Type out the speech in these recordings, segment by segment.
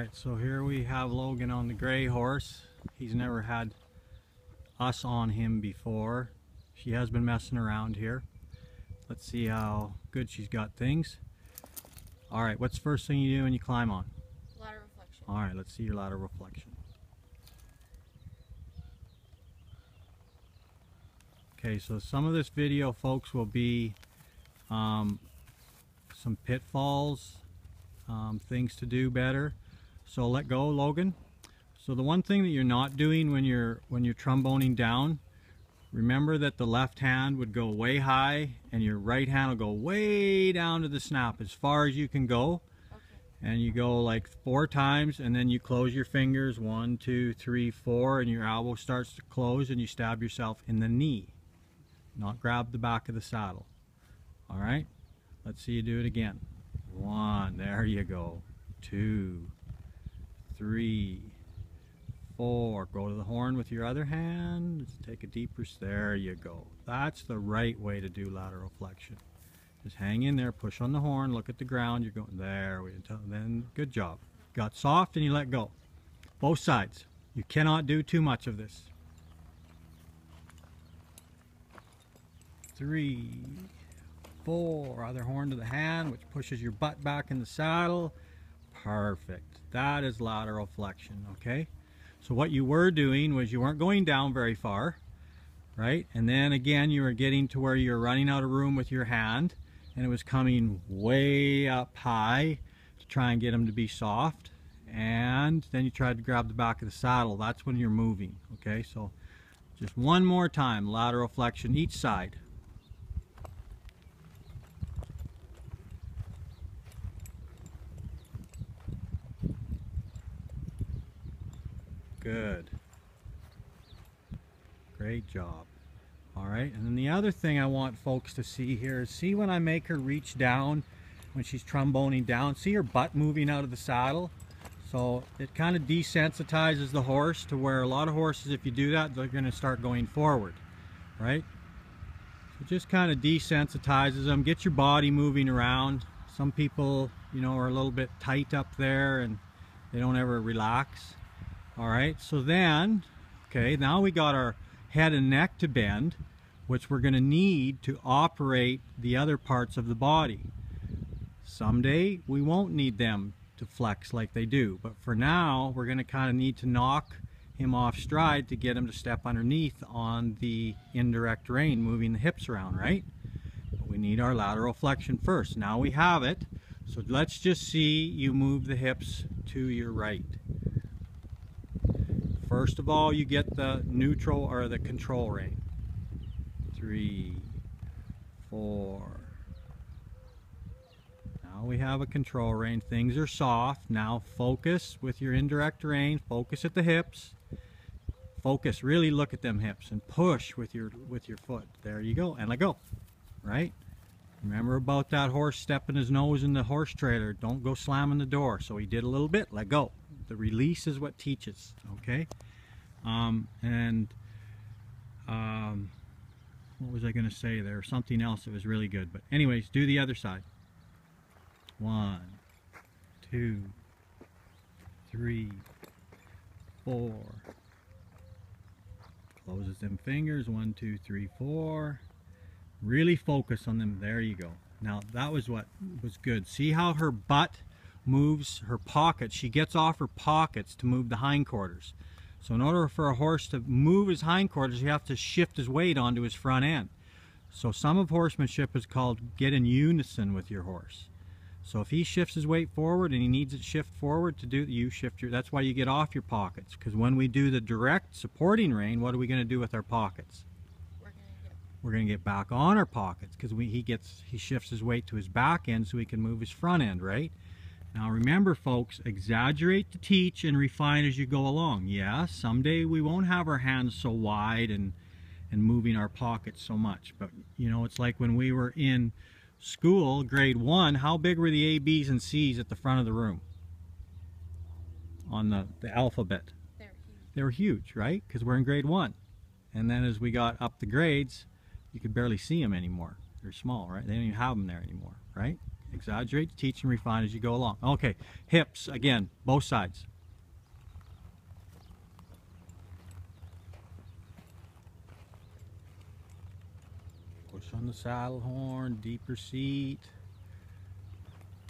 Alright, so here we have Logan on the gray horse. He's never had us on him before. She has been messing around here. Let's see how good she's got things. Alright, what's the first thing you do when you climb on? Lateral flexion. Alright, let's see your lateral flexion. Okay, so some of this video, folks, will be um, some pitfalls, um, things to do better. So let go, Logan. So the one thing that you're not doing when you're when you're tromboning down, remember that the left hand would go way high and your right hand will go way down to the snap as far as you can go. Okay. And you go like four times and then you close your fingers, one, two, three, four, and your elbow starts to close and you stab yourself in the knee. Not grab the back of the saddle. All right, let's see you do it again. One, there you go. Two, three, four. Go to the horn with your other hand. Take a deeper, there you go. That's the right way to do lateral flexion. Just hang in there, push on the horn, look at the ground. You're going there. We then good job. Got soft and you let go. Both sides. You cannot do too much of this. Three, four. Other horn to the hand, which pushes your butt back in the saddle. Perfect. That is lateral flexion, okay? So what you were doing was you weren't going down very far, right? And then again, you were getting to where you're running out of room with your hand and it was coming way up high to try and get them to be soft. And then you tried to grab the back of the saddle. That's when you're moving, okay? So just one more time, lateral flexion each side. Good. Great job. All right, and then the other thing I want folks to see here is see when I make her reach down when she's tromboning down, see her butt moving out of the saddle? So it kind of desensitizes the horse to where a lot of horses, if you do that, they're going to start going forward, right? So just kind of desensitizes them, get your body moving around. Some people, you know, are a little bit tight up there and they don't ever relax. All right, so then, okay, now we got our head and neck to bend, which we're going to need to operate the other parts of the body. Someday we won't need them to flex like they do, but for now we're going to kind of need to knock him off stride to get him to step underneath on the indirect rein, moving the hips around, right? But we need our lateral flexion first. Now we have it, so let's just see you move the hips to your right. First of all, you get the neutral or the control rein. Three, four. Now we have a control rein. Things are soft. Now focus with your indirect rein. Focus at the hips. Focus. Really look at them hips and push with your with your foot. There you go. And let go. Right? Remember about that horse stepping his nose in the horse trailer. Don't go slamming the door. So he did a little bit. Let go. The release is what teaches, okay? Um, and um, what was I going to say there? Something else that was really good. But anyways, do the other side. One, two, three, four. Closes them fingers. One, two, three, four. Really focus on them. There you go. Now that was what was good. See how her butt moves her pockets. She gets off her pockets to move the hindquarters. So in order for a horse to move his hindquarters, you have to shift his weight onto his front end. So some of horsemanship is called get in unison with your horse. So if he shifts his weight forward and he needs it shift forward to do, you shift your, that's why you get off your pockets. Because when we do the direct supporting rein, what are we going to do with our pockets? We're gonna get We're going to get back on our pockets because he gets, he shifts his weight to his back end so he can move his front end, right? Now remember folks, exaggerate to teach and refine as you go along. Yeah, someday we won't have our hands so wide and, and moving our pockets so much. But you know, it's like when we were in school, grade one, how big were the A, B's, and C's at the front of the room? On the, the alphabet. Huge. They were huge, right? Because we're in grade one. And then as we got up the grades, you could barely see them anymore. They're small, right? They don't even have them there anymore, right? Exaggerate, teach, and refine as you go along. Okay, hips, again, both sides. Push on the saddle horn, deeper seat.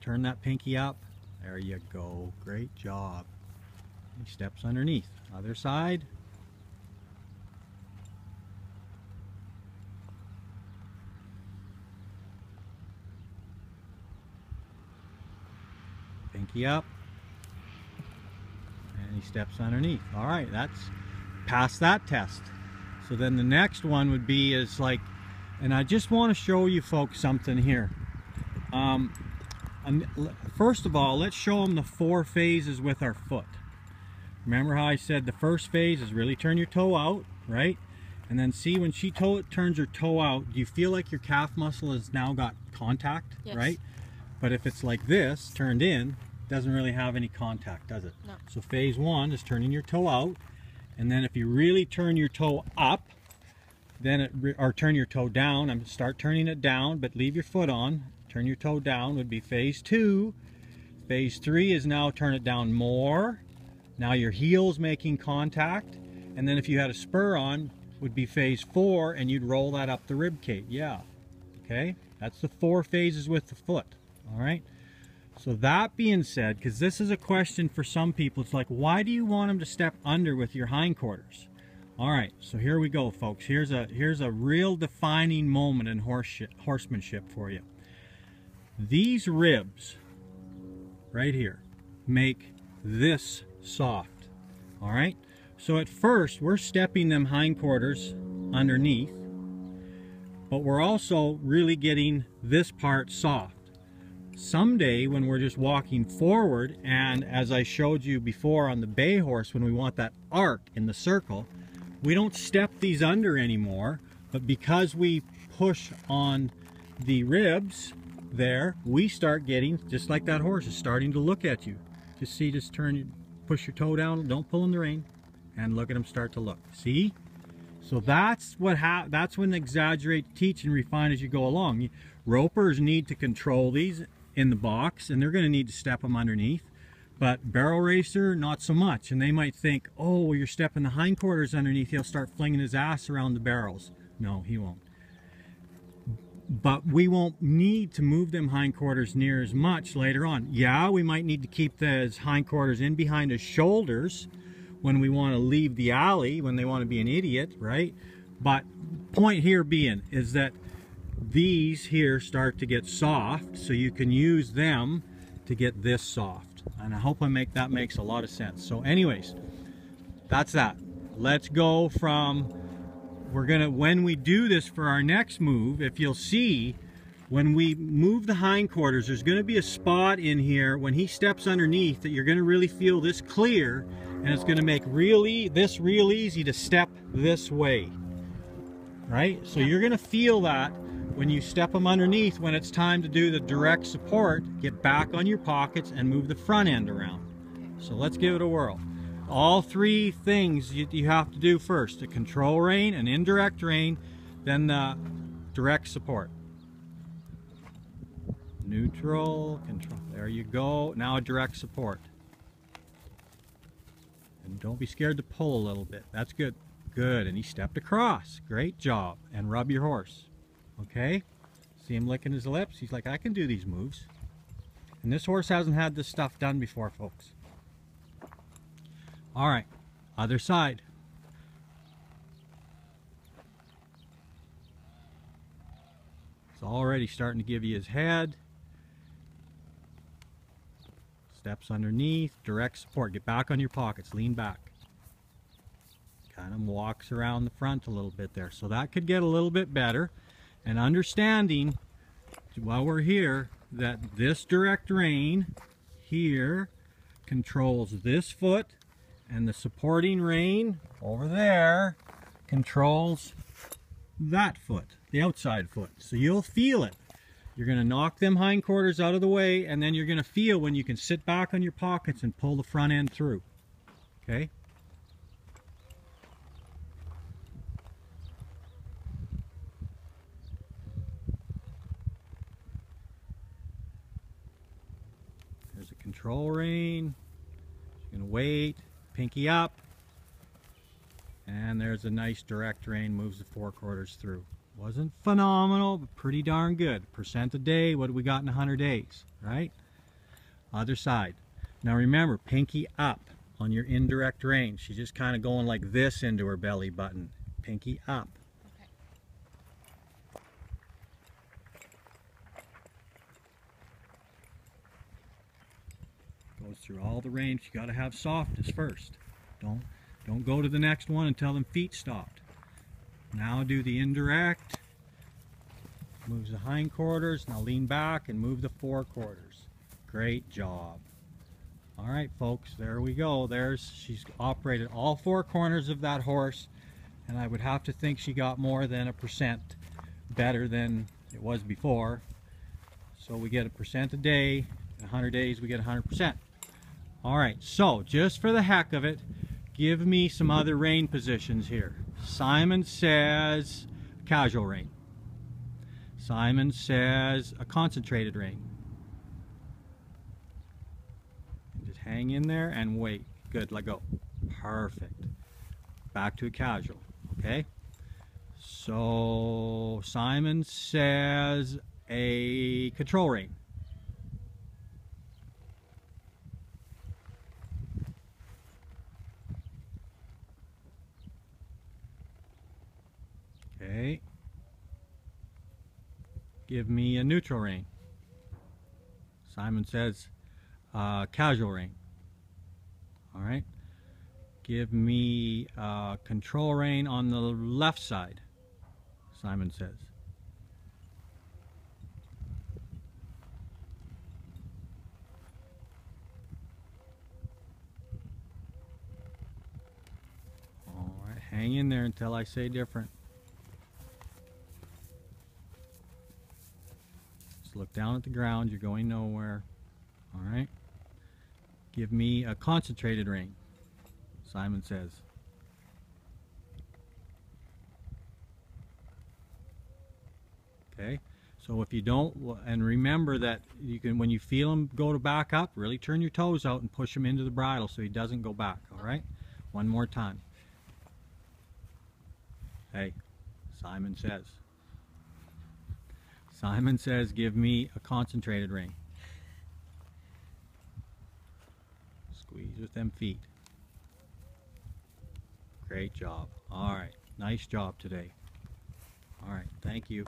Turn that pinky up. There you go. Great job. He steps underneath. Other side. Pinky up. And he steps underneath. All right, that's passed that test. So then the next one would be is like, and I just want to show you folks something here. Um, and first of all, let's show them the four phases with our foot. Remember how I said the first phase is really turn your toe out, right? And then see when she toe turns her toe out, do you feel like your calf muscle has now got contact, Yes. right? But if it's like this, turned in, doesn't really have any contact, does it? No. So phase one is turning your toe out, and then if you really turn your toe up, then it or turn your toe down. I'm start turning it down, but leave your foot on. Turn your toe down would be phase two. Phase three is now turn it down more. Now your heel's making contact, and then if you had a spur on, would be phase four, and you'd roll that up the rib cage. Yeah, okay. That's the four phases with the foot. All right. So that being said, because this is a question for some people, it's like, why do you want them to step under with your hindquarters? All right, so here we go, folks. Here's a here's a real defining moment in horse horsemanship for you. These ribs, right here, make this soft. All right. So at first, we're stepping them hindquarters underneath, but we're also really getting this part soft someday when we're just walking forward and as I showed you before on the bay horse when we want that arc in the circle we don't step these under anymore but because we push on the ribs there we start getting just like that horse is starting to look at you just see just turn push your toe down don't pull in the rein and look at him start to look see so that's what ha- that's when exaggerate, teach, and refine as you go along. Ropers need to control these in the box, and they're going to need to step them underneath. But barrel racer, not so much. And they might think, oh, well, you're stepping the hindquarters underneath. He'll start flinging his ass around the barrels. No, he won't. But we won't need to move them hindquarters near as much later on. Yeah, we might need to keep those hindquarters in behind his shoulders when we want to leave the alley, when they want to be an idiot, right? But point here being is that these here start to get soft, so you can use them to get this soft. And I hope I make that makes a lot of sense. So anyways, that's that. Let's go from we're gonna when we do this for our next move, if you'll see when we move the hindquarters, there's gonna be a spot in here when he steps underneath that you're gonna really feel this clear and it's gonna make really this real easy to step this way. Right? So you're gonna feel that when you step them underneath when it's time to do the direct support, get back on your pockets and move the front end around. So let's give it a whirl. All three things you, you have to do first, a control rein, an indirect rein, then the direct support. Neutral, control, there you go. Now a direct support. And don't be scared to pull a little bit. That's good. Good, and he stepped across. Great job. And rub your horse. Okay? See him licking his lips? He's like, I can do these moves. And this horse hasn't had this stuff done before, folks. All right, other side. It's already starting to give you his head. Steps underneath, direct support. Get back on your pockets, lean back. Kind of walks around the front a little bit there. So that could get a little bit better. And understanding while we're here that this direct rein here controls this foot and the supporting rein over there controls that foot, the outside foot. So you'll feel it. You're going to knock them hindquarters out of the way and then you're going to feel when you can sit back on your pockets and pull the front end through. Okay? Control rein. She's gonna wait, pinky up. And there's a nice direct rein, moves the forequarters through. Wasn't phenomenal, but pretty darn good. Percent a day, what do we got in 100 days, right? Other side. Now remember, pinky up on your indirect rein. She's just kind of going like this into her belly button. Pinky up. Through all the range. You got to have softness first. Don't don't go to the next one until them feet stopped. Now do the indirect. Moves the hindquarters. Now lean back and move the forequarters. Great job. All right, folks, there we go. There's she's operated all four corners of that horse, and I would have to think she got more than a percent better than it was before. So we get a percent a day. In 100 days, we get 100%. All right, so just for the heck of it, give me some other rein positions here. Simon says casual rein. Simon says a concentrated rein. Just hang in there and wait. Good, let go. Perfect. Back to a casual, okay? So Simon says a control rein. Okay. Give me a neutral rein. Simon says uh, casual rein. All right. Give me uh, control rein on the left side. Simon says. All right, hang in there until I say different. Look down at the ground. You're going nowhere. All right. Give me a concentrated ring. Simon says. Okay. So if you don't, and remember that you can, when you feel him go to back up, really turn your toes out and push him into the bridle so he doesn't go back. All right. One more time. Hey, Simon says. Simon says, give me a concentrated ring. Squeeze with them feet. Great job. All right. Nice job today. All right. Thank you.